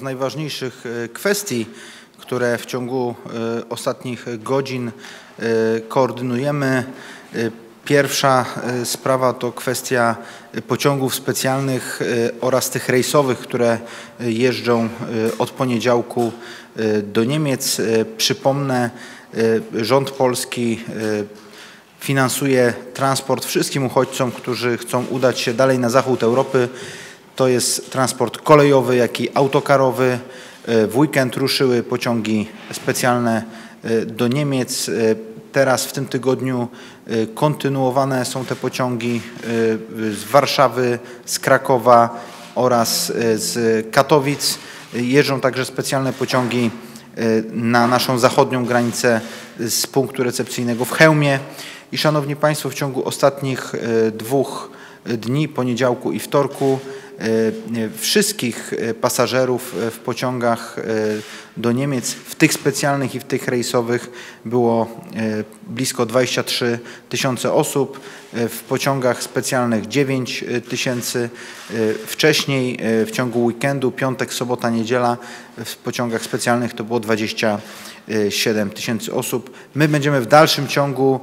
Z najważniejszych e, kwestii, które w ciągu e, ostatnich godzin e, koordynujemy, pierwsza sprawa to kwestia pociągów specjalnych oraz tych rejsowych, które jeżdżą od poniedziałku do Niemiec. Przypomnę, rząd polski finansuje transport wszystkim uchodźcom, którzy chcą udać się dalej na zachód Europy. To jest transport kolejowy, jak i autokarowy. E, w weekend ruszyły pociągi specjalne e, do Niemiec. E, teraz w tym tygodniu kontynuowane są te pociągi z Warszawy, z Krakowa oraz z Katowic. Jeżdżą także specjalne pociągi na naszą zachodnią granicę z punktu recepcyjnego w Chełmie. I Szanowni Państwo, w ciągu ostatnich dwóch dni, poniedziałku i wtorku, wszystkich e, pasażerów e, w pociągach do Niemiec, w tych specjalnych i w tych rejsowych było blisko 23 tysiące osób, w pociągach specjalnych 9 tysięcy. Wcześniej w ciągu weekendu, piątek, sobota, niedziela w pociągach specjalnych to było 27 tysięcy osób. My będziemy w dalszym ciągu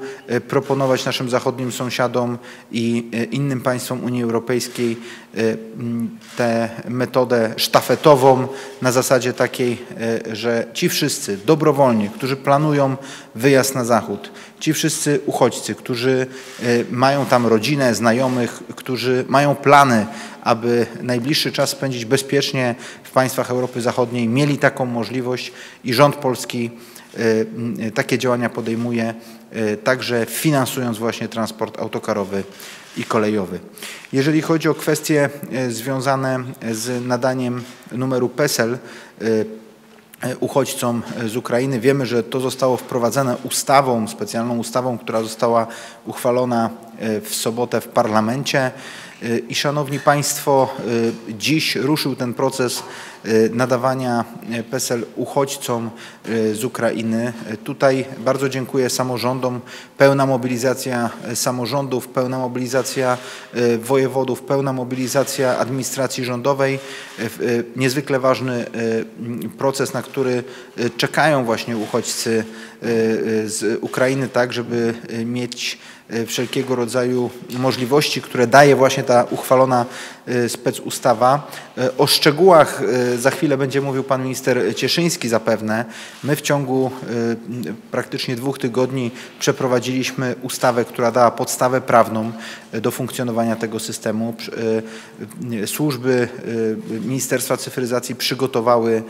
proponować naszym zachodnim sąsiadom i innym państwom Unii Europejskiej tę metodę sztafetową na zasadzie takiej, e, że ci wszyscy dobrowolnie, którzy planują wyjazd na zachód, ci wszyscy uchodźcy, którzy e, mają tam rodzinę, znajomych, którzy mają plany, aby najbliższy czas spędzić bezpiecznie w państwach Europy Zachodniej, mieli taką możliwość i rząd polski e, takie działania podejmuje, także finansując właśnie transport autokarowy i kolejowy. Jeżeli chodzi o kwestie e, związane z nadaniem numeru PESEL e, e, uchodźcom z Ukrainy, wiemy, że to zostało wprowadzone ustawą, specjalną ustawą, która została uchwalona w sobotę w parlamencie. I Szanowni Państwo, dziś ruszył ten proces nadawania PESEL uchodźcom z Ukrainy. Tutaj bardzo dziękuję samorządom. Pełna mobilizacja samorządów, pełna mobilizacja wojewodów, pełna mobilizacja administracji rządowej. Niezwykle ważny proces, na który czekają właśnie uchodźcy z Ukrainy, tak żeby mieć wszelkiego rodzaju możliwości, które daje właśnie ta uchwalona e, specustawa. E, o szczegółach za chwilę będzie mówił pan minister Cieszyński zapewne. My w ciągu praktycznie dwóch tygodni przeprowadziliśmy ustawę, która dała podstawę prawną do funkcjonowania tego systemu. Służby Ministerstwa Cyfryzacji przygotowały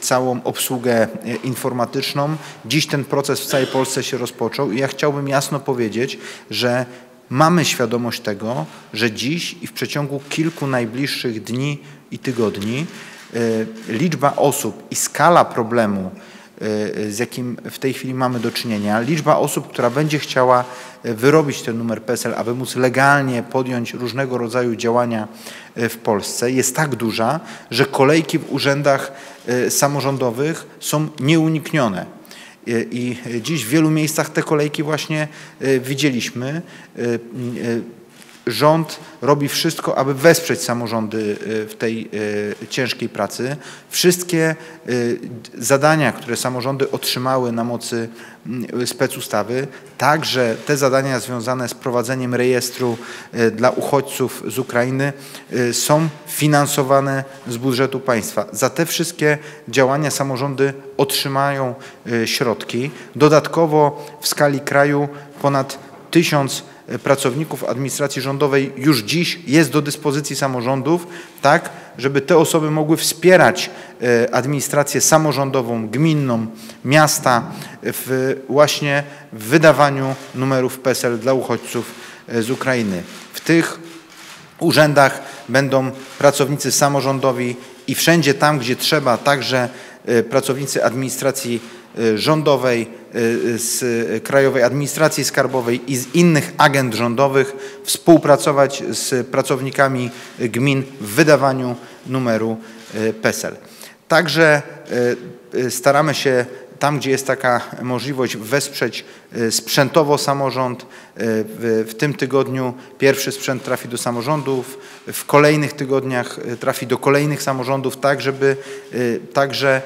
całą obsługę informatyczną. Dziś ten proces w całej Polsce się rozpoczął i ja chciałbym jasno powiedzieć, że mamy świadomość tego, że dziś i w przeciągu kilku najbliższych dni i tygodni e, liczba osób i skala problemu E, z jakim w tej chwili mamy do czynienia, liczba osób, która będzie chciała e, wyrobić ten numer PESEL, aby móc legalnie podjąć różnego rodzaju działania e, w Polsce, jest tak duża, że kolejki w urzędach samorządowych są nieuniknione. I dziś w wielu miejscach te kolejki właśnie widzieliśmy rząd robi wszystko, aby wesprzeć samorządy y, w tej y, ciężkiej pracy. Wszystkie y, zadania, które samorządy otrzymały na mocy mm, specustawy, także te zadania związane z prowadzeniem rejestru dla uchodźców z Ukrainy są finansowane z budżetu państwa. Za te wszystkie działania samorządy otrzymają środki. Dodatkowo w skali kraju ponad tysiąc pracowników administracji rządowej już dziś jest do dyspozycji samorządów, tak, żeby te osoby mogły wspierać e, administrację samorządową, gminną, miasta w właśnie w wydawaniu numerów PESEL dla uchodźców e, z Ukrainy. W tych urzędach będą pracownicy samorządowi i wszędzie tam, gdzie trzeba, także e, pracownicy administracji rządowej, y, z Krajowej Administracji Skarbowej i z innych agent rządowych współpracować z pracownikami gmin w wydawaniu numeru y, PESEL. Także staramy się tam, gdzie jest taka możliwość, wesprzeć sprzętowo samorząd. W, w tym tygodniu pierwszy sprzęt trafi do samorządów, w kolejnych tygodniach trafi do kolejnych samorządów, tak żeby także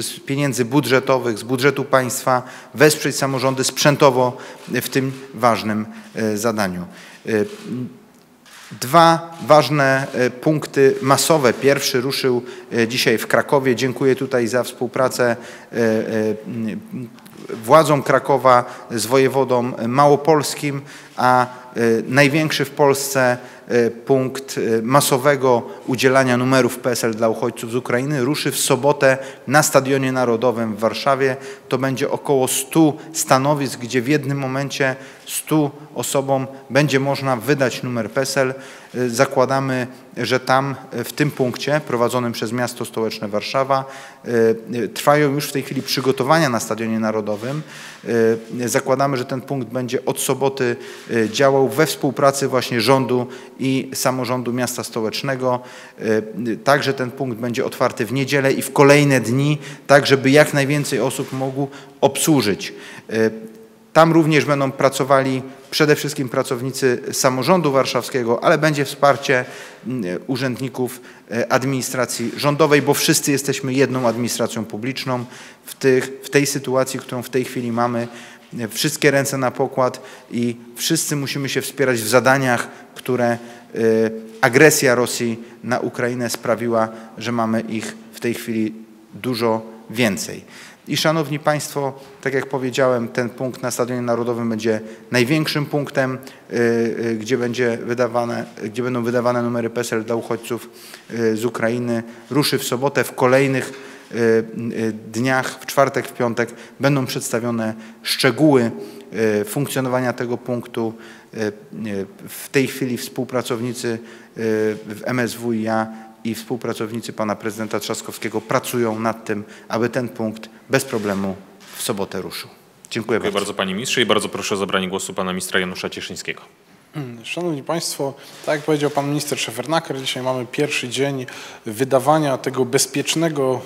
z pieniędzy budżetowych, z budżetu państwa wesprzeć samorządy sprzętowo w tym ważnym zadaniu. Dwa ważne e, punkty masowe. Pierwszy ruszył e, dzisiaj w Krakowie. Dziękuję tutaj za współpracę e, władzom Krakowa z wojewodą małopolskim, a największy w Polsce punkt masowego udzielania numerów PESEL dla uchodźców z Ukrainy ruszy w sobotę na Stadionie Narodowym w Warszawie. To będzie około 100 stanowisk, gdzie w jednym momencie 100 osobom będzie można wydać numer PESEL. Y, zakładamy, że tam w tym punkcie prowadzonym przez miasto stołeczne Warszawa trwają już w tej chwili przygotowania na Stadionie Narodowym. Zakładamy, że ten punkt będzie od soboty działał we współpracy właśnie rządu i samorządu miasta stołecznego. Także ten punkt będzie otwarty w niedzielę i w kolejne dni, tak żeby jak najwięcej osób mógł obsłużyć. Tam również będą pracowali przede wszystkim pracownicy samorządu warszawskiego, ale będzie wsparcie mm, urzędników administracji rządowej, bo wszyscy jesteśmy jedną administracją publiczną. W, tych, w tej sytuacji, którą w tej chwili mamy, wszystkie ręce na pokład i wszyscy musimy się wspierać w zadaniach, które e, agresja Rosji na Ukrainę sprawiła, że mamy ich w tej chwili dużo więcej. I szanowni Państwo, tak jak powiedziałem, ten punkt na Stadionie Narodowym będzie największym punktem, y, y, gdzie, będzie wydawane, gdzie będą wydawane numery PESEL dla uchodźców y, z Ukrainy. Ruszy w sobotę, w kolejnych dniach, w czwartek, w piątek będą przedstawione szczegóły funkcjonowania tego punktu. W tej chwili współpracownicy w MSWiA i współpracownicy pana prezydenta Trzaskowskiego pracują nad tym, aby ten punkt bez problemu w sobotę ruszył. Dziękuję, Dziękuję bardzo. bardzo panie ministrze i bardzo proszę o zabranie głosu pana ministra Janusza Cieszyńskiego. Szanowni Państwo, tak jak powiedział Pan Minister Szefernaker, dzisiaj mamy pierwszy dzień wydawania tego bezpiecznego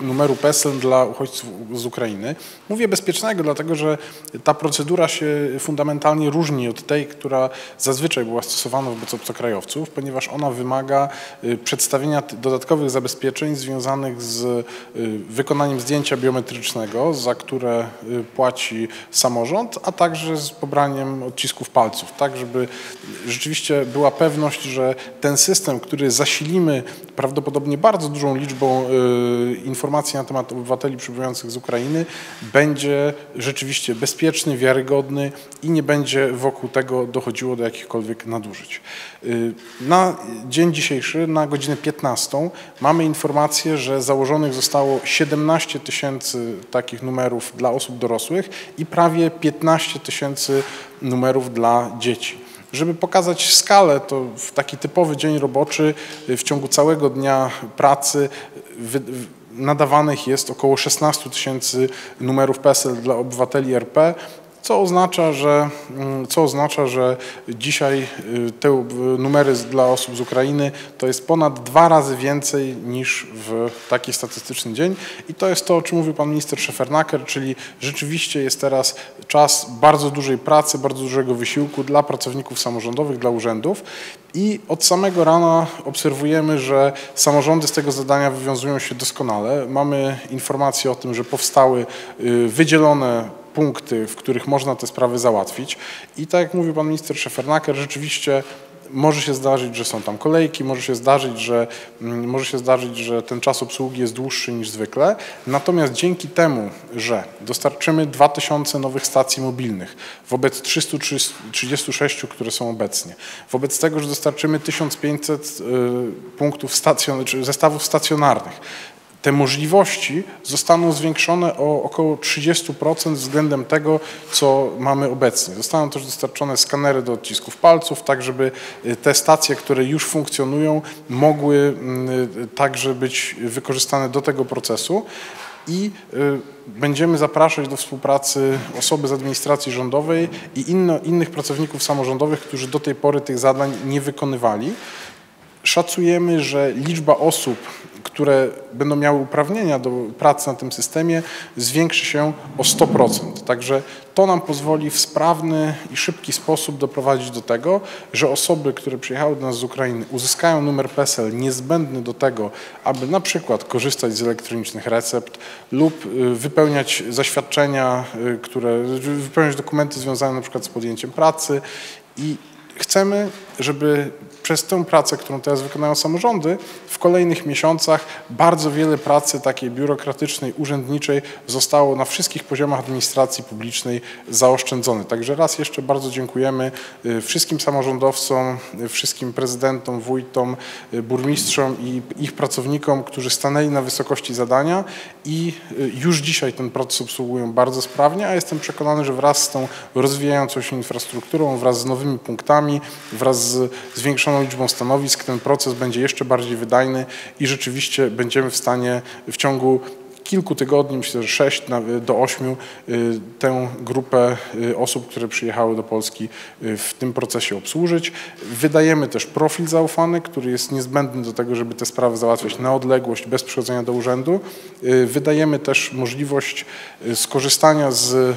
y, numeru PESEL dla uchodźców z Ukrainy. Mówię bezpiecznego, dlatego że ta procedura się fundamentalnie różni od tej, która zazwyczaj była stosowana wobec obcokrajowców, ponieważ ona wymaga y, przedstawienia dodatkowych zabezpieczeń związanych z y, wykonaniem zdjęcia biometrycznego, za które płaci samorząd, a także z pobraniem odcisków palców, tak żeby rzeczywiście była pewność, że ten system, który zasilimy prawdopodobnie bardzo dużą liczbą y, informacji na temat obywateli przybywających z Ukrainy, będzie rzeczywiście bezpieczny, wiarygodny i nie będzie wokół tego dochodziło do jakichkolwiek nadużyć. Y, na dzień dzisiejszy, na godzinę 15 mamy informację, że założonych zostało 17 tysięcy takich numerów dla osób dorosłych i prawie 15 tysięcy numerów dla dzieci. Żeby pokazać skalę, to w taki typowy dzień roboczy w ciągu całego dnia pracy nadawanych jest około 16 tysięcy numerów PESEL dla obywateli RP co oznacza, że, mm, co oznacza, że dzisiaj y, te numery dla osób z Ukrainy to jest ponad dwa razy więcej niż w taki statystyczny dzień i to jest to, o czym mówił pan minister Szefernaker, czyli rzeczywiście jest teraz czas bardzo dużej pracy, bardzo dużego wysiłku dla pracowników samorządowych, dla urzędów i od samego rana obserwujemy, że samorządy z tego zadania wywiązują się doskonale. Mamy informacje o tym, że powstały y, wydzielone punkty, w których można te sprawy załatwić. I tak jak mówił pan minister Szefernaker, rzeczywiście może się zdarzyć, że są tam kolejki, może się zdarzyć, że mm, może się zdarzyć, że ten czas obsługi jest dłuższy niż zwykle. Natomiast dzięki temu, że dostarczymy 2000 nowych stacji mobilnych wobec 336, które są obecnie, wobec tego, że dostarczymy 1500 y, punktów stacjon, zestawów stacjonarnych, te możliwości zostaną zwiększone o około 30% względem tego, co mamy obecnie. Zostaną też dostarczone skanery do odcisków palców, tak żeby y, te stacje, które już funkcjonują, mogły y, także być wykorzystane do tego procesu i y, będziemy zapraszać do współpracy osoby z administracji rządowej i inno, innych pracowników samorządowych, którzy do tej pory tych zadań nie wykonywali. Szacujemy, że liczba osób, które będą miały uprawnienia do pracy na tym systemie, zwiększy się o 100%. Także to nam pozwoli w sprawny i szybki sposób doprowadzić do tego, że osoby, które przyjechały do nas z Ukrainy, uzyskają numer PESEL niezbędny do tego, aby na przykład korzystać z elektronicznych recept lub y, wypełniać zaświadczenia, y, które, wypełniać dokumenty związane na przykład z podjęciem pracy i chcemy, żeby przez tę pracę, którą teraz wykonają samorządy, w kolejnych miesiącach bardzo wiele pracy takiej biurokratycznej, urzędniczej zostało na wszystkich poziomach administracji publicznej zaoszczędzone. Także raz jeszcze bardzo dziękujemy y, wszystkim samorządowcom, y, wszystkim prezydentom, wójtom, y, burmistrzom i ich pracownikom, którzy stanęli na wysokości zadania i już dzisiaj ten proces obsługują bardzo sprawnie, a jestem przekonany, że wraz z tą rozwijającą się infrastrukturą, wraz z nowymi punktami, wraz z zwiększoną liczbą stanowisk ten proces będzie jeszcze bardziej wydajny i rzeczywiście będziemy w stanie w ciągu kilku tygodni, myślę, że 6 do 8, y, tę grupę y, osób, które przyjechały do Polski y, w tym procesie obsłużyć. Wydajemy też profil zaufany, który jest niezbędny do tego, żeby te sprawy załatwiać na odległość, bez przychodzenia do urzędu. Wydajemy też możliwość skorzystania z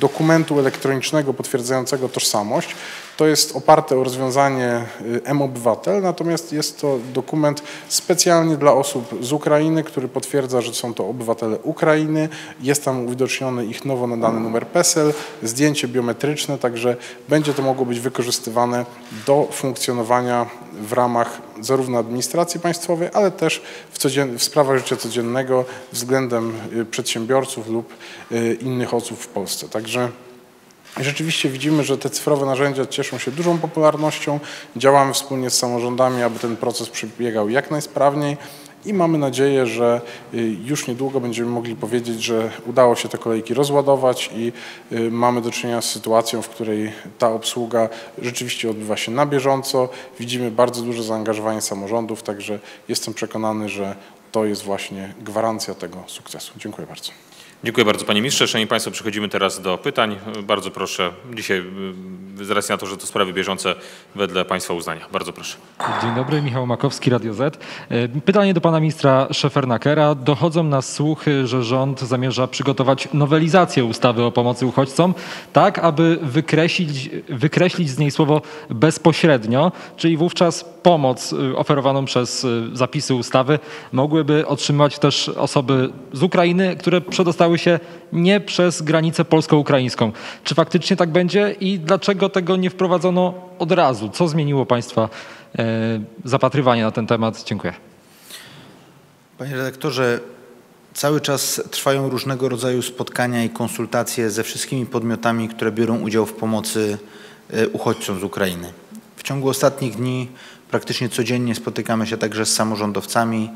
dokumentu elektronicznego potwierdzającego tożsamość. To jest oparte o rozwiązanie y, M-Obywatel, natomiast jest to dokument specjalnie dla osób z Ukrainy, który potwierdza, że są to obywatele Ukrainy. Jest tam uwidoczniony ich nowo nadany numer PESEL, zdjęcie biometryczne, także będzie to mogło być wykorzystywane do funkcjonowania w ramach zarówno administracji państwowej, ale też w, w sprawach życia codziennego względem y, przedsiębiorców lub y, innych osób w Polsce. Także Rzeczywiście widzimy, że te cyfrowe narzędzia cieszą się dużą popularnością. Działamy wspólnie z samorządami, aby ten proces przebiegał jak najsprawniej i mamy nadzieję, że y, już niedługo będziemy mogli powiedzieć, że udało się te kolejki rozładować i y, mamy do czynienia z sytuacją, w której ta obsługa rzeczywiście odbywa się na bieżąco. Widzimy bardzo duże zaangażowanie samorządów, także jestem przekonany, że to jest właśnie gwarancja tego sukcesu. Dziękuję bardzo. Dziękuję bardzo Panie Ministrze. Szanowni Państwo, przechodzimy teraz do pytań. Bardzo proszę, dzisiaj z racji na to, że to sprawy bieżące wedle Państwa uznania. Bardzo proszę. Dzień dobry, Michał Makowski, Radio Z. E, pytanie do Pana Ministra Szefernakera. Dochodzą nas słuchy, że rząd zamierza przygotować nowelizację ustawy o pomocy uchodźcom, tak aby wykreślić, wykreślić z niej słowo bezpośrednio, czyli wówczas pomoc y, oferowaną przez y, zapisy ustawy mogłyby otrzymywać też osoby z Ukrainy, które przedostały się nie przez granicę polsko-ukraińską. Czy faktycznie tak będzie i dlaczego tego nie wprowadzono od razu? Co zmieniło Państwa e, zapatrywanie na ten temat? Dziękuję. Panie redaktorze, cały czas trwają różnego rodzaju spotkania i konsultacje ze wszystkimi podmiotami, które biorą udział w pomocy e, uchodźcom z Ukrainy. W ciągu ostatnich dni Praktycznie codziennie spotykamy się także z samorządowcami.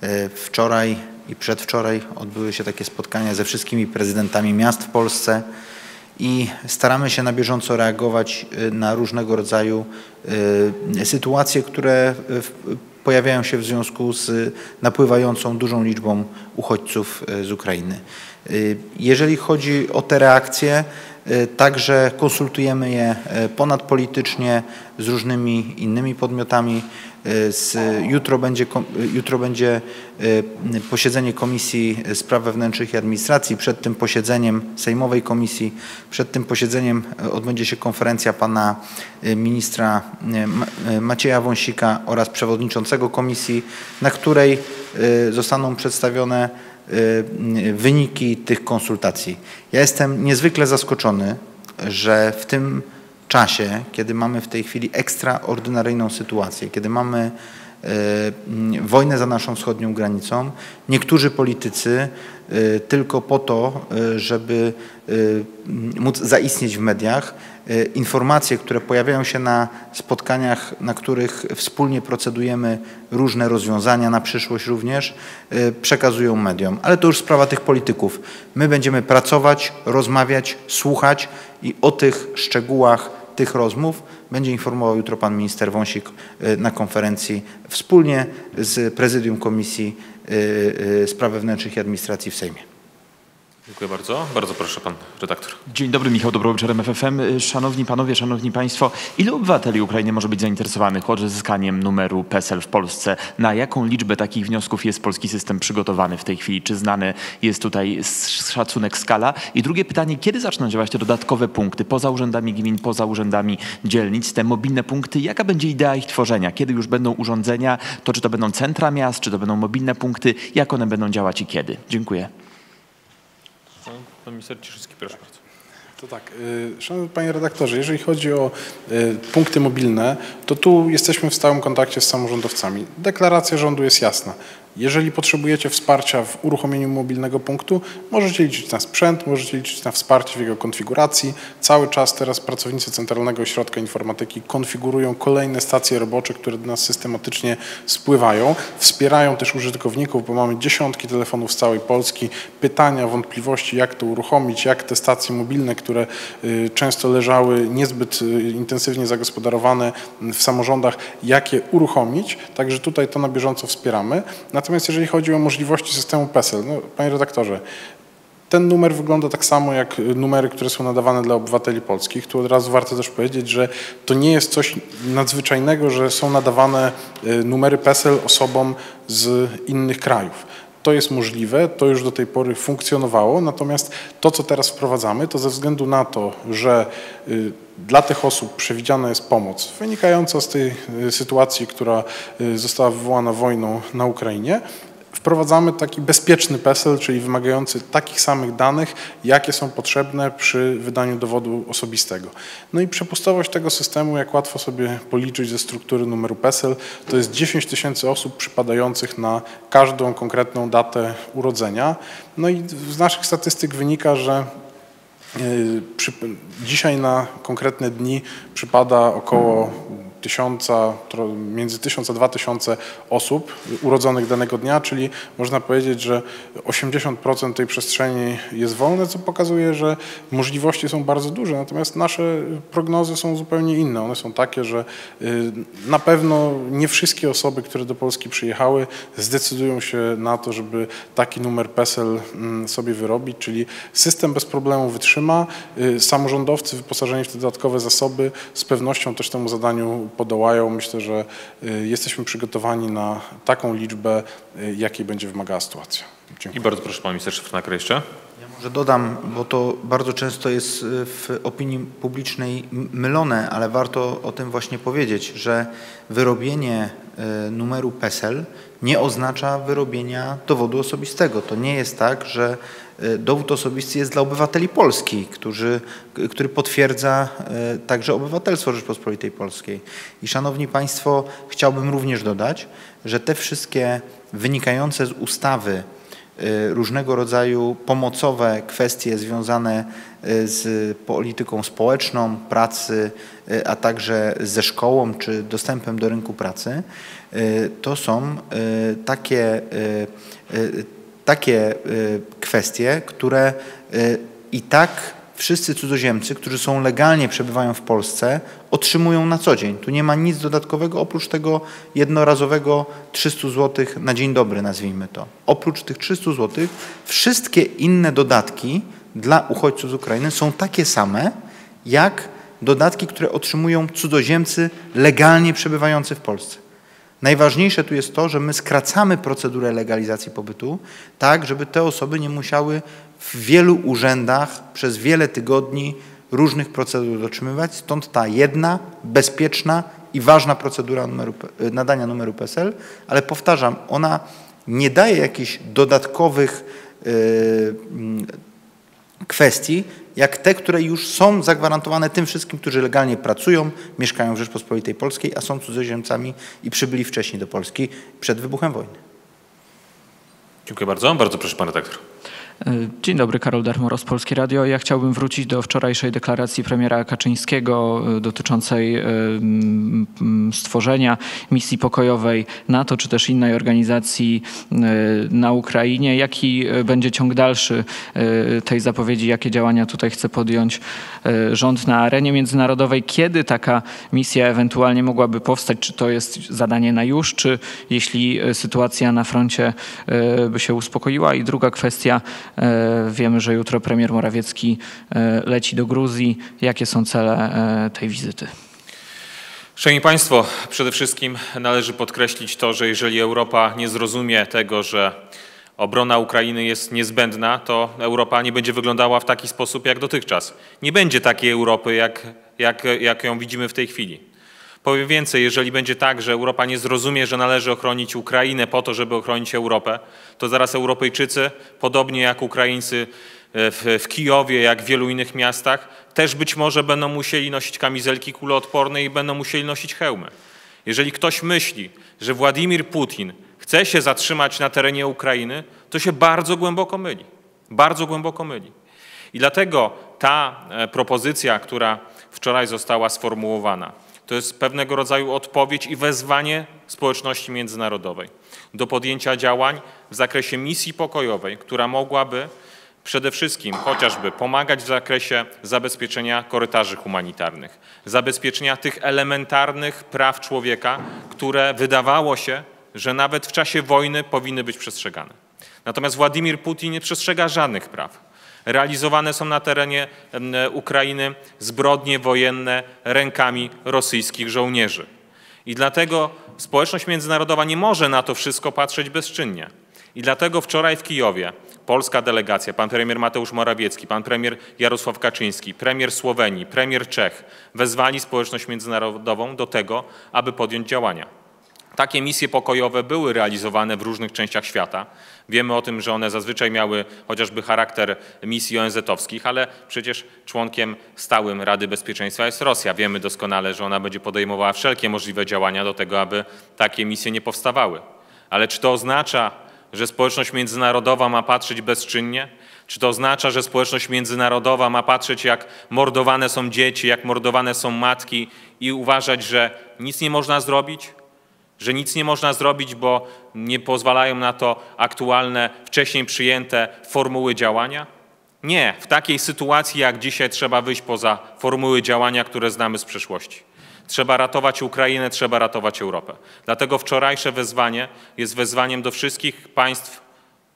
E, wczoraj i przedwczoraj odbyły się takie spotkania ze wszystkimi prezydentami miast w Polsce i staramy się na bieżąco reagować e, na różnego rodzaju e, sytuacje, które pojawiają się w związku z napływającą dużą liczbą uchodźców z Ukrainy. Jeżeli chodzi o te reakcje, Y, także konsultujemy je y, ponadpolitycznie z różnymi innymi podmiotami. Y, z, jutro, będzie, jutro będzie posiedzenie Komisji Spraw Wewnętrznych i Administracji. Przed tym posiedzeniem Sejmowej Komisji, przed tym posiedzeniem odbędzie się konferencja pana ministra Macieja Wąsika oraz przewodniczącego komisji, na której zostaną przedstawione Y, wyniki tych konsultacji. Ja jestem niezwykle zaskoczony, że w tym czasie, kiedy mamy w tej chwili ekstraordynaryjną sytuację, kiedy mamy y, wojnę za naszą wschodnią granicą, niektórzy politycy y, tylko po to, żeby móc zaistnieć w mediach, E, informacje, które pojawiają się na spotkaniach, na których wspólnie procedujemy różne rozwiązania na przyszłość również, e, przekazują mediom. Ale to już sprawa tych polityków. My będziemy pracować, rozmawiać, słuchać i o tych szczegółach tych rozmów będzie informował jutro pan minister Wąsik e, na konferencji wspólnie z prezydium Komisji Spraw Wewnętrznych i Administracji w Sejmie. Dziękuję bardzo. Bardzo proszę pan redaktor. Dzień dobry, Michał Dobrowicz, RMFFM. Szanowni panowie, szanowni państwo, ile obywateli Ukrainy może być zainteresowanych odzyskaniem numeru PESEL w Polsce? Na jaką liczbę takich wniosków jest polski system przygotowany w tej chwili? Czy znany jest tutaj szacunek skala? I drugie pytanie, kiedy zaczną działać te dodatkowe punkty poza urzędami gmin, poza urzędami dzielnic, te mobilne punkty? Jaka będzie idea ich tworzenia? Kiedy już będą urządzenia? To czy to będą centra miast, czy to będą mobilne punkty? Jak one będą działać i kiedy? Dziękuję. Pan minister Cieszyński, proszę bardzo. To tak, y, szanowny panie redaktorze, jeżeli chodzi o y, punkty mobilne, to tu jesteśmy w stałym kontakcie z samorządowcami. Deklaracja rządu jest jasna. Jeżeli potrzebujecie wsparcia w uruchomieniu mobilnego punktu, możecie liczyć na sprzęt, możecie liczyć na wsparcie w jego konfiguracji. Cały czas teraz pracownicy Centralnego Ośrodka Informatyki konfigurują kolejne stacje robocze, które do nas systematycznie spływają. Wspierają też użytkowników, bo mamy dziesiątki telefonów z całej Polski, pytania, wątpliwości, jak to uruchomić, jak te stacje mobilne, które y, często leżały niezbyt y, intensywnie zagospodarowane w samorządach, jak je uruchomić. Także tutaj to na bieżąco wspieramy. Natomiast jeżeli chodzi o możliwości systemu PESEL, no, panie redaktorze, ten numer wygląda tak samo jak numery, które są nadawane dla obywateli polskich. Tu od razu warto też powiedzieć, że to nie jest coś nadzwyczajnego, że są nadawane y, numery PESEL osobom z innych krajów. To jest możliwe, to już do tej pory funkcjonowało, natomiast to, co teraz wprowadzamy, to ze względu na to, że y, dla tych osób przewidziana jest pomoc wynikająca z tej y, sytuacji, która y, została wywołana wojną na Ukrainie, wprowadzamy taki bezpieczny PESEL, czyli wymagający takich samych danych, jakie są potrzebne przy wydaniu dowodu osobistego. No i przepustowość tego systemu, jak łatwo sobie policzyć ze struktury numeru PESEL, to jest 10 tysięcy osób przypadających na każdą konkretną datę urodzenia. No i z naszych statystyk wynika, że przy, dzisiaj na konkretne dni przypada około tysiąca, między tysiąc a dwa tysiące osób urodzonych danego dnia, czyli można powiedzieć, że 80% tej przestrzeni jest wolne, co pokazuje, że możliwości są bardzo duże, natomiast nasze prognozy są zupełnie inne. One są takie, że y, na pewno nie wszystkie osoby, które do Polski przyjechały, zdecydują się na to, żeby taki numer PESEL mm, sobie wyrobić, czyli system bez problemu wytrzyma. Y, samorządowcy wyposażeni w te dodatkowe zasoby z pewnością też temu zadaniu podołają. Myślę, że y, jesteśmy przygotowani na taką liczbę, y, jakiej będzie wymagała sytuacja. Dziękuję. I bardzo proszę pan minister Szyfrnaker jeszcze. Może dodam, bo to bardzo często jest y, w opinii publicznej mylone, ale warto o tym właśnie powiedzieć, że wyrobienie numeru PESEL nie oznacza wyrobienia dowodu osobistego. To nie jest tak, że E, dowód osobisty jest dla obywateli Polski, którzy, który potwierdza także obywatelstwo Rzeczpospolitej Polskiej. I szanowni Państwo, chciałbym również dodać, że te wszystkie wynikające z ustawy różnego rodzaju pomocowe kwestie związane z polityką społeczną, pracy, a także ze szkołą czy dostępem do rynku pracy, to są takie takie y, kwestie, które y, i tak wszyscy cudzoziemcy, którzy są legalnie przebywają w Polsce, otrzymują na co dzień. Tu nie ma nic dodatkowego oprócz tego jednorazowego 300 zł na dzień dobry, nazwijmy to. Oprócz tych 300 zł, wszystkie inne dodatki dla uchodźców z Ukrainy są takie same, jak dodatki, które otrzymują cudzoziemcy legalnie przebywający w Polsce. Najważniejsze tu jest to, że my skracamy procedurę legalizacji pobytu, tak żeby te osoby nie musiały w wielu urzędach przez wiele tygodni różnych procedur dotrzymywać. Stąd ta jedna, bezpieczna i ważna procedura numeru, nadania numeru PESEL, ale powtarzam, ona nie daje jakichś dodatkowych yy, kwestii, jak te, które już są zagwarantowane tym wszystkim, którzy legalnie pracują, mieszkają w Rzeczpospolitej Polskiej, a są cudzoziemcami i przybyli wcześniej do Polski przed wybuchem wojny. Dziękuję bardzo. Bardzo proszę pan redaktor. Dzień dobry, Karol Darmoros, Polskie Radio. Ja chciałbym wrócić do wczorajszej deklaracji premiera Kaczyńskiego e, dotyczącej e, stworzenia misji pokojowej NATO czy też innej organizacji e, na Ukrainie. Jaki będzie ciąg dalszy tej zapowiedzi? Jakie działania tutaj chce podjąć rząd na arenie międzynarodowej? Kiedy taka misja ewentualnie mogłaby powstać? Czy to jest zadanie na już, czy jeśli sytuacja na froncie by się uspokoiła? I druga kwestia, Wiemy, że jutro premier Morawiecki leci do Gruzji. Jakie są cele tej wizyty? Szanowni Państwo, przede wszystkim należy podkreślić to, że jeżeli Europa nie zrozumie tego, że obrona Ukrainy jest niezbędna, to Europa nie będzie wyglądała w taki sposób jak dotychczas. Nie będzie takiej Europy, jak, jak, jak ją widzimy w tej chwili. Powiem więcej, jeżeli będzie tak, że Europa nie zrozumie, że należy ochronić Ukrainę po to, żeby ochronić Europę, to zaraz Europejczycy, podobnie jak Ukraińcy w, w Kijowie, jak w wielu innych miastach, też być może będą musieli nosić kamizelki kuloodporne i będą musieli nosić hełmy. Jeżeli ktoś myśli, że Władimir Putin chce się zatrzymać na terenie Ukrainy, to się bardzo głęboko myli. Bardzo głęboko myli. I dlatego ta e, propozycja, która wczoraj została sformułowana, to jest pewnego rodzaju odpowiedź i wezwanie społeczności międzynarodowej do podjęcia działań w zakresie misji pokojowej, która mogłaby przede wszystkim chociażby pomagać w zakresie zabezpieczenia korytarzy humanitarnych, zabezpieczenia tych elementarnych praw człowieka, które wydawało się, że nawet w czasie wojny powinny być przestrzegane. Natomiast Władimir Putin nie przestrzega żadnych praw. Realizowane są na terenie Ukrainy zbrodnie wojenne rękami rosyjskich żołnierzy. I dlatego społeczność międzynarodowa nie może na to wszystko patrzeć bezczynnie. I dlatego wczoraj w Kijowie polska delegacja, pan premier Mateusz Morawiecki, pan premier Jarosław Kaczyński, premier Słowenii, premier Czech wezwali społeczność międzynarodową do tego, aby podjąć działania. Takie misje pokojowe były realizowane w różnych częściach świata. Wiemy o tym, że one zazwyczaj miały chociażby charakter misji ONZ-owskich, ale przecież członkiem stałym Rady Bezpieczeństwa jest Rosja. Wiemy doskonale, że ona będzie podejmowała wszelkie możliwe działania do tego, aby takie misje nie powstawały. Ale czy to oznacza, że społeczność międzynarodowa ma patrzeć bezczynnie? Czy to oznacza, że społeczność międzynarodowa ma patrzeć, jak mordowane są dzieci, jak mordowane są matki i uważać, że nic nie można zrobić? Że nic nie można zrobić, bo nie pozwalają na to aktualne, wcześniej przyjęte formuły działania? Nie, w takiej sytuacji jak dzisiaj trzeba wyjść poza formuły działania, które znamy z przeszłości. Trzeba ratować Ukrainę, trzeba ratować Europę. Dlatego wczorajsze wezwanie jest wezwaniem do wszystkich państw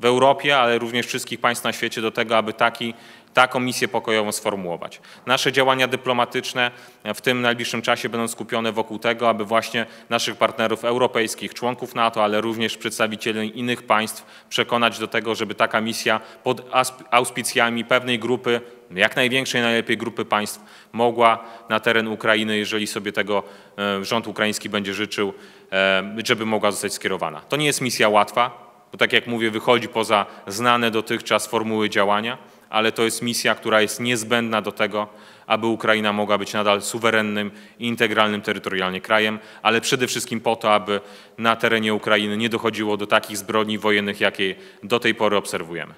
w Europie, ale również wszystkich państw na świecie do tego, aby taki, taką misję pokojową sformułować. Nasze działania dyplomatyczne w tym najbliższym czasie będą skupione wokół tego, aby właśnie naszych partnerów europejskich, członków NATO, ale również przedstawicieli innych państw przekonać do tego, żeby taka misja pod auspicjami pewnej grupy, jak największej, najlepiej grupy państw mogła na teren Ukrainy, jeżeli sobie tego e, rząd ukraiński będzie życzył, e, żeby mogła zostać skierowana. To nie jest misja łatwa, bo tak jak mówię, wychodzi poza znane dotychczas formuły działania, ale to jest misja, która jest niezbędna do tego, aby Ukraina mogła być nadal suwerennym i integralnym terytorialnie krajem, ale przede wszystkim po to, aby na terenie Ukrainy nie dochodziło do takich zbrodni wojennych, jakie do tej pory obserwujemy.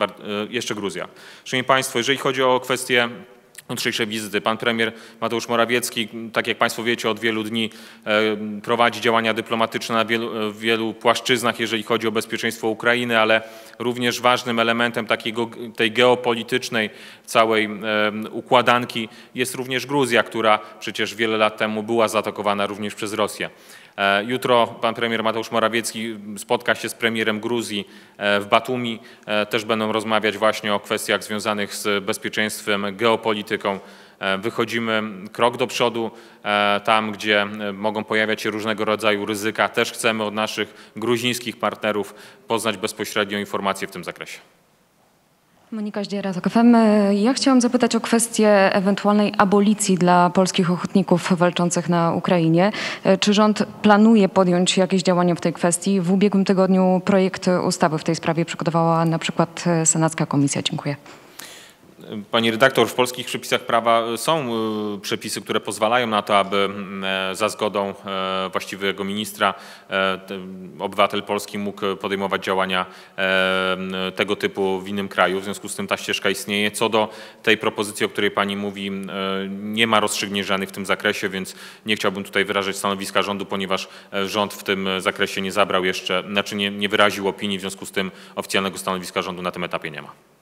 E, jeszcze Gruzja. Szanowni Państwo, jeżeli chodzi o kwestię jutrzejszej wizyty. Pan premier Mateusz Morawiecki, tak jak Państwo wiecie, od wielu dni e, prowadzi działania dyplomatyczne na wielu, wielu, płaszczyznach, jeżeli chodzi o bezpieczeństwo Ukrainy, ale również ważnym elementem takiego, tej geopolitycznej całej układanki jest również Gruzja, która przecież wiele lat temu była zaatakowana również przez Rosję. E, jutro pan premier Mateusz Morawiecki spotka się z premierem Gruzji e, w Batumi. E, też będą rozmawiać właśnie o kwestiach związanych z bezpieczeństwem, geopolityką. Wychodzimy krok do przodu, tam gdzie mogą pojawiać się różnego rodzaju ryzyka. Też chcemy od naszych gruzińskich partnerów poznać bezpośrednio informacje w tym zakresie. Monika Zdziera, z FM. Ja chciałam zapytać o kwestię ewentualnej abolicji dla polskich ochotników walczących na Ukrainie. Czy rząd planuje podjąć jakieś działania w tej kwestii? W ubiegłym tygodniu projekt ustawy w tej sprawie przygotowała na przykład Senacka Komisja. Dziękuję. Pani redaktor, w polskich przepisach prawa są y, przepisy, które pozwalają na to, aby e, za zgodą e, właściwego ministra e, obywatel polski mógł podejmować działania tego typu w innym kraju. W związku z tym ta ścieżka istnieje. Co do tej propozycji, o której Pani mówi, nie ma rozstrzygnięć żadnych w tym zakresie, więc nie chciałbym tutaj wyrażać stanowiska rządu, ponieważ rząd w tym zakresie nie zabrał jeszcze, znaczy nie, nie wyraził opinii, w związku z tym oficjalnego stanowiska rządu na tym etapie nie ma.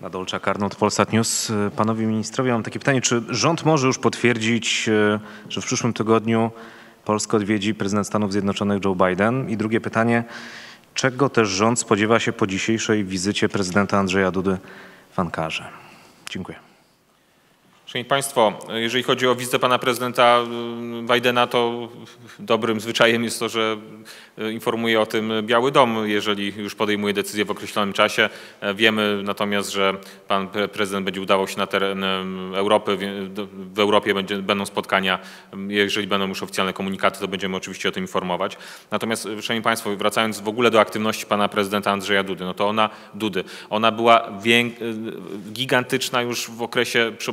Nadolcza Karnot, Polsat News. Panowie ministrowie, mam takie pytanie, czy rząd może już potwierdzić, e, że w przyszłym tygodniu Polskę odwiedzi prezydent Stanów Zjednoczonych Joe Biden? I drugie pytanie, Czego też rząd spodziewa się po dzisiejszej wizycie prezydenta Andrzeja Dudy w Ankarze? Dziękuję. Szanowni Państwo, jeżeli chodzi o wizytę pana prezydenta y, Bidena, to dobrym zwyczajem jest to, że y, informuje o tym Biały Dom, jeżeli już podejmuje decyzję w określonym czasie. E, Wiemy natomiast, że pan pre- prezydent będzie udawał się na teren Europy. W Europie będzie, będą spotkania. Jeżeli będą już oficjalne komunikaty, to będziemy oczywiście o tym informować. Natomiast, y, Szanowni Państwo, wracając w ogóle do aktywności pana prezydenta Andrzeja Dudy, no to ona, Dudy, ona była gigantyczna już w okresie prze-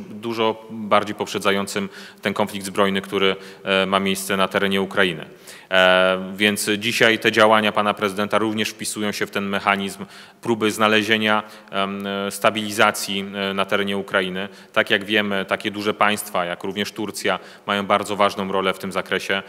bardziej poprzedzającym ten konflikt zbrojny, który e, ma miejsce na terenie Ukrainy. E, Więc dzisiaj te działania pana prezydenta również wpisują się w ten mechanizm próby znalezienia stabilizacji e, na terenie Ukrainy. Tak jak wiemy, takie duże państwa, jak również Turcja, mają bardzo ważną rolę w tym zakresie.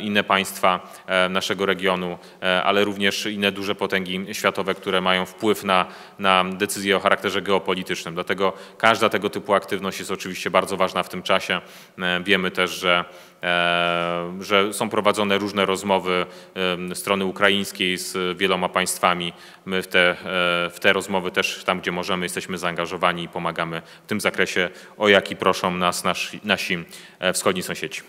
Inne państwa naszego regionu, ale również inne duże potęgi światowe, które mają wpływ na, na decyzje o charakterze geopolitycznym. Dlatego każda tego typu aktywność jest oczywiście bardzo ważna w tym czasie. E, Wiemy też, że e, że są prowadzone różne rozmowy em, strony ukraińskiej z wieloma państwami. My w te, e, w te rozmowy też tam, gdzie możemy, jesteśmy zaangażowani i pomagamy w tym zakresie, o jaki proszą nas nasi, nasi e, wschodni sąsiedzi.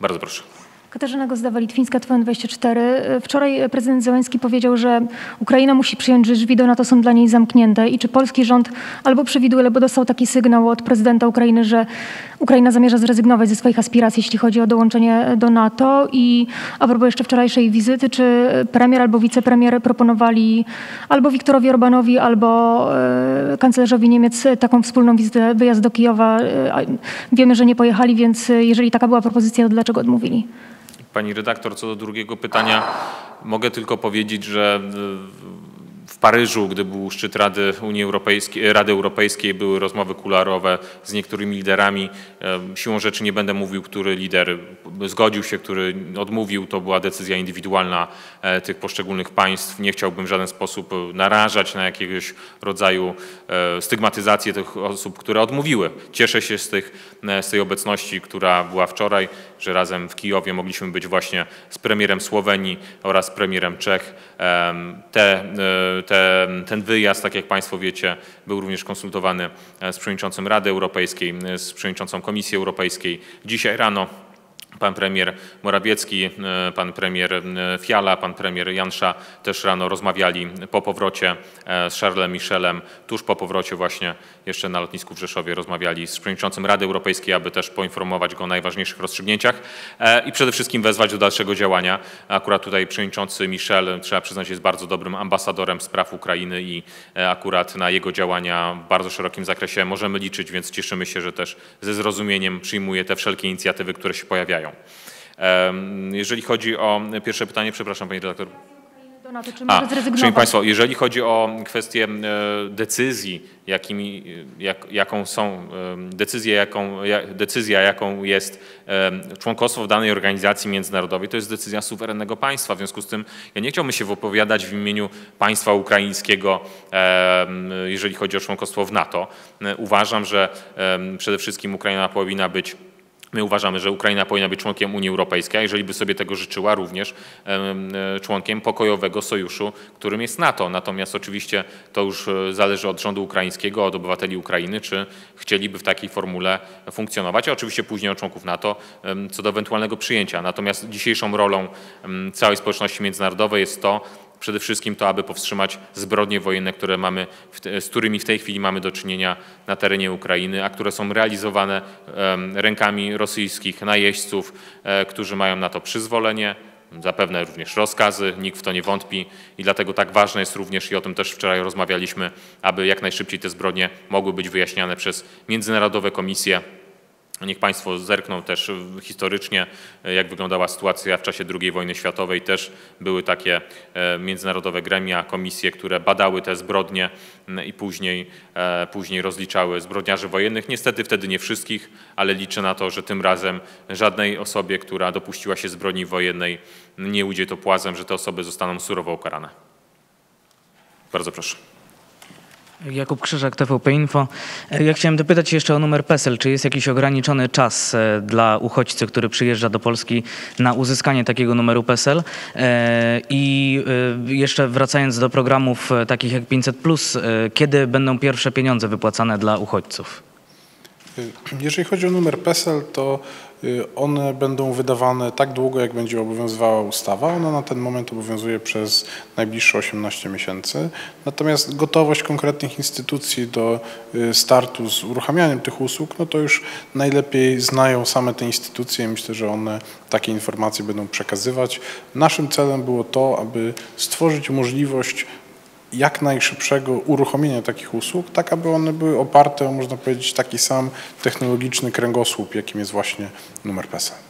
Bardzo proszę. Katarzyna Gozdawa, Litwińska, TVN24. Wczoraj prezydent Zełenski powiedział, że Ukraina musi przyjąć, że drzwi do NATO są dla niej zamknięte. I czy polski rząd albo przewiduje, albo dostał taki sygnał od prezydenta Ukrainy, że Ukraina zamierza zrezygnować ze swoich aspiracji, jeśli chodzi o dołączenie do NATO? I a propos jeszcze wczorajszej wizyty, czy premier albo wicepremier proponowali albo Wiktorowi Orbanowi, albo e, kanclerzowi Niemiec taką wspólną wizytę, wyjazd do Kijowa? E, Wiemy, że nie pojechali, więc e, jeżeli taka była propozycja, to dlaczego odmówili? Pani redaktor, co do drugiego pytania, mogę tylko powiedzieć, że w Paryżu, gdy był szczyt Rady Unii Europejskiej, Rady Europejskiej, były rozmowy kularowe z niektórymi liderami. Em, Siłą rzeczy nie będę mówił, który lider zgodził się, który odmówił. To była decyzja indywidualna e, tych poszczególnych państw. Nie chciałbym w żaden sposób e, narażać na jakiegoś rodzaju e, stygmatyzację tych osób, które odmówiły. Cieszę się z, tych, e, z tej obecności, która była wczoraj, że razem w Kijowie mogliśmy być właśnie z premierem Słowenii oraz premierem Czech. Te, e, te, ten wyjazd, tak jak Państwo wiecie, był również konsultowany e, z przewodniczącym Rady Europejskiej, e, z przewodniczącą Komisji Europejskiej. Dzisiaj rano Pan premier Morawiecki, e, pan premier e, Fiala, pan premier Jansza też rano rozmawiali po powrocie e, z Charlesem Michelem. Tuż po powrocie właśnie jeszcze na lotnisku w Rzeszowie rozmawiali z przewodniczącym Rady Europejskiej, aby też poinformować go o najważniejszych rozstrzygnięciach i przede wszystkim wezwać do dalszego działania. Akurat tutaj przewodniczący Michel, trzeba przyznać, jest bardzo dobrym ambasadorem spraw Ukrainy i akurat na jego działania w bardzo szerokim zakresie możemy liczyć, więc cieszymy się, że też ze zrozumieniem przyjmuje te wszelkie inicjatywy, które się pojawiają. Jeżeli chodzi o pierwsze pytanie, przepraszam pani redaktor. Czy A, Szanowni? Państwo, jeżeli chodzi o kwestię decyzji, jakimi, jak, jaką są decyzje, jaką, ja- decyzja, jaką jest członkostwo w danej organizacji międzynarodowej, to jest decyzja suwerennego państwa. W związku z tym ja nie chciałbym się wypowiadać w imieniu państwa ukraińskiego, jeżeli chodzi o członkostwo w NATO. E, Uważam, że przede wszystkim Ukraina powinna być My uważamy, że Ukraina powinna być członkiem Unii Europejskiej, a jeżeli by sobie tego życzyła, również e, członkiem pokojowego sojuszu, którym jest NATO. Natomiast oczywiście to już e, zależy od rządu ukraińskiego, od obywateli Ukrainy, czy chcieliby w takiej formule funkcjonować, a oczywiście później od członków NATO co do ewentualnego przyjęcia. Natomiast dzisiejszą rolą całej społeczności międzynarodowej jest to, przede wszystkim to, aby powstrzymać zbrodnie wojenne, które mamy, z którymi w tej chwili mamy do czynienia na terenie Ukrainy, a które są realizowane rękami rosyjskich najeźdźców, e, którzy mają na to przyzwolenie, zapewne również rozkazy, nikt w to nie wątpi. I dlatego tak ważne jest również, i o tym też wczoraj rozmawialiśmy, aby jak najszybciej te zbrodnie mogły być wyjaśniane przez międzynarodowe komisje Niech Państwo zerkną też historycznie, e, jak wyglądała sytuacja w czasie II wojny światowej. Też były takie e, międzynarodowe gremia, komisje, które badały te zbrodnie m, i później, e, później rozliczały zbrodniarzy wojennych. Niestety wtedy nie wszystkich, ale liczę na to, że tym razem żadnej osobie, która dopuściła się zbrodni wojennej, nie ujdzie to płazem, że te osoby zostaną surowo ukarane. Bardzo proszę. Jakub Krzyżak, TVP Info. E, Ja chciałem dopytać jeszcze o numer PESEL. Czy jest jakiś ograniczony czas e, dla uchodźcy, który przyjeżdża do Polski na uzyskanie takiego numeru PESEL? E, I jeszcze wracając do programów takich jak 500+, e, kiedy będą pierwsze pieniądze wypłacane dla uchodźców? Jeżeli chodzi o numer PESEL, to one będą wydawane tak długo, jak będzie obowiązywała ustawa. Ona na ten moment obowiązuje przez najbliższe 18 miesięcy. Natomiast gotowość konkretnych instytucji do y, startu z uruchamianiem tych usług, no to już najlepiej znają same te instytucje. Myślę, że one takie informacje będą przekazywać. Naszym celem było to, aby stworzyć możliwość jak najszybszego uruchomienia takich usług, tak aby one były oparte o, można powiedzieć, taki sam technologiczny kręgosłup, jakim jest właśnie numer PESEL.